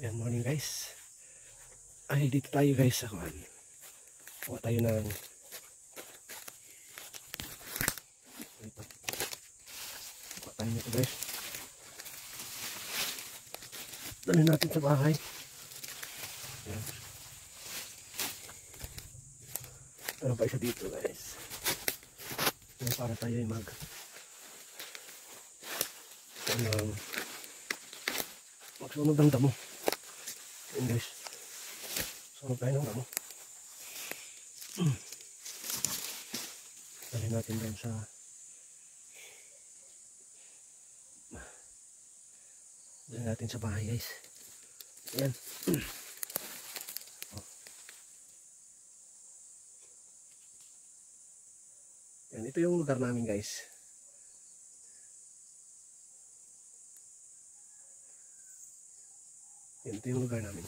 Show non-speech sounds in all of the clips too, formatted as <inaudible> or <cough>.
Ayan, morning guys. Ay, dito tayo guys sa kuhan. Kuha tayo ng dito. Kuha tayo nito guys. Dali natin sa bahay. Ayan. Meron pa isa dito guys. Ayan, para tayo ay mag ano, magsunog ng damo. Ayan guys. Sunog tayo ng damo. Dali natin doon sa Dali natin sa bahay guys. Ayan. Yan, ito yung lugar namin guys. Yan, ito yung lugar namin.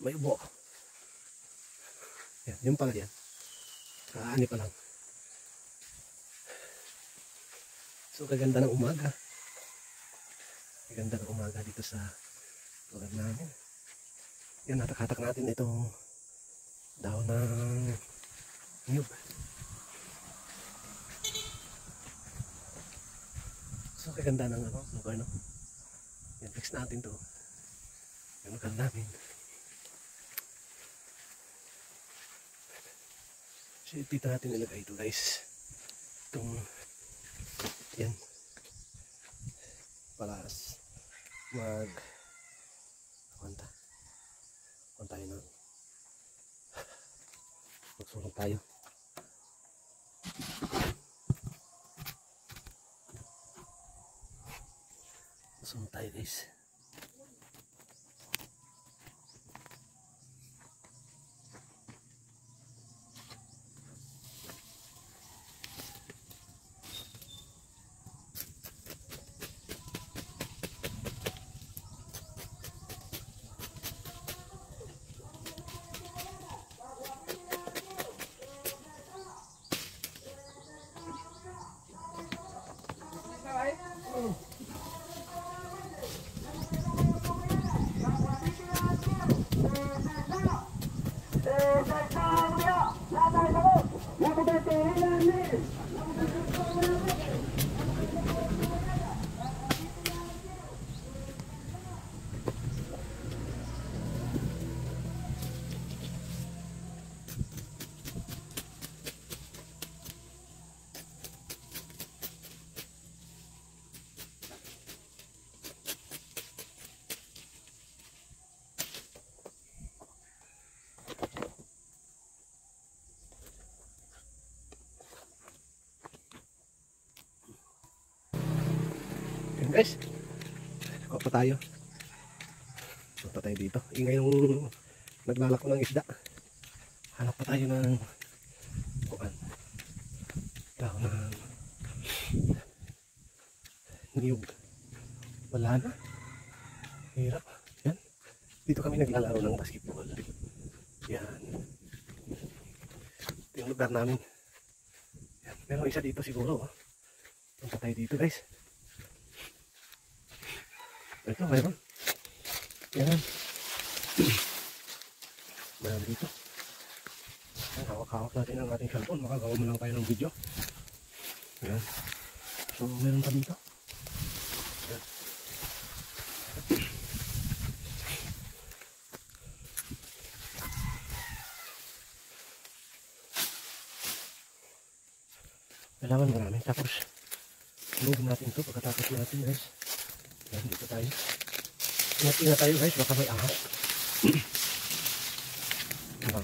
May ubo. Yan, yung pala yan. Kaani pa lang. So, kaganda ng umaga. Kaganda ng umaga dito sa lugar namin. Yan, hatak-hatak natin itong daon ng niyog. So, kaganda ng ano, lugar, no? Yan, fix natin to. Yung lugar namin. So, dito natin ilagay ito, guys. Itong, yan. Palas. Mag, kanta. Kanta tayo ng, magsulong tayo. Sunod tayo guys. Guys. Kuha pa tayo. Kuha pa tayo dito. Ingay yung naglalako ng isda. Hanap pa tayo ng kuan. Tao ng niyog. Wala na. Hirap. Yan. Dito kami naglalaro ng basketball. Yan. Ito yung lugar namin. Yan. Meron isa dito siguro. Oh. Punta tayo dito guys. Ito, mayroon. Yan. Mayroon dito. Hawak-hawak natin ang ating cellphone. Makagawa mo lang tayo ng video. Yan. So, meron pa dito. Yan. Kailangan marami. Tapos, Tulogin natin ito pagkatapos natin guys. Dito tayo. Ingat-ingat tayo guys, baka may ahas. Baka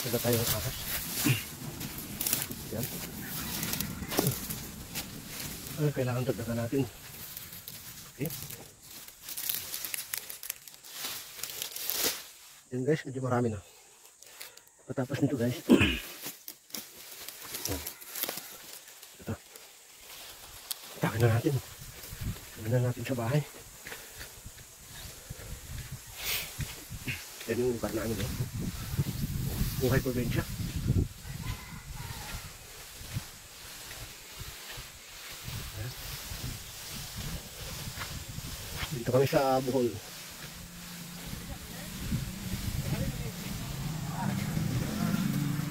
Wala tayo ng ahas. Yan. Ay, kailangan dagdagan natin. Okay. Yan guys, medyo marami na. Pagkatapos nito guys. <clears throat> Ito. Takin na natin. Na natin sa bahay. Yan yung lugar namin. Eh. Buhay probinsya. Dito kami sa Bohol.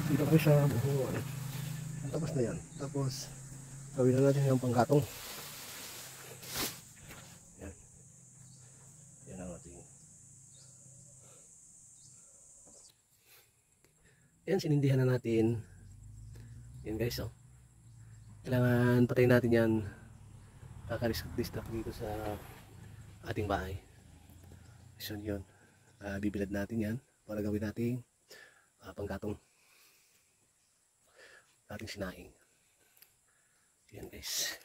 Dito kami sa Bohol. Tapos na yan. Tapos, gawin na natin yung panggatong. Yan. Yan ang ating. Yan, sinindihan na natin. Yan guys, oh. Kailangan patayin natin yan. Kakarisk-distract dito sa ating bahay. So yun. Ah, bibilad natin yan para gawin natin ah, panggatong ating sinaing. Yan guys.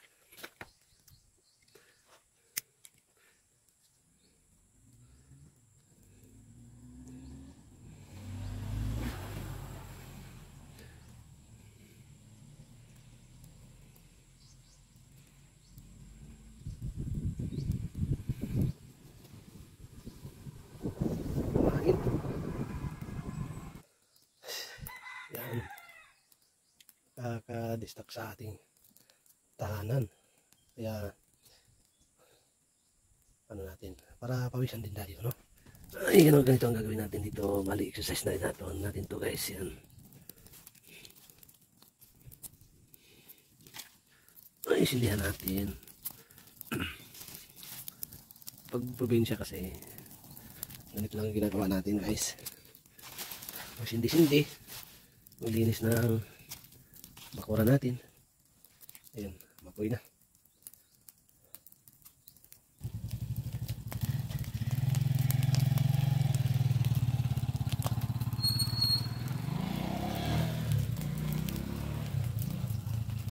Kumain. Yan. Kaka-distract sa ating tahanan. Kaya, ano natin, para pawisan din tayo, no? Ay, ano, ganito ang gagawin natin dito. Bali, exercise na natin, natin to guys. Yan. Ay, sindihan natin. <clears throat> Pag probinsya kasi, ganito lang ang ginagawa natin guys. Sindi-sindi. Maglinis ng bakura natin. Ayan, mapoy na.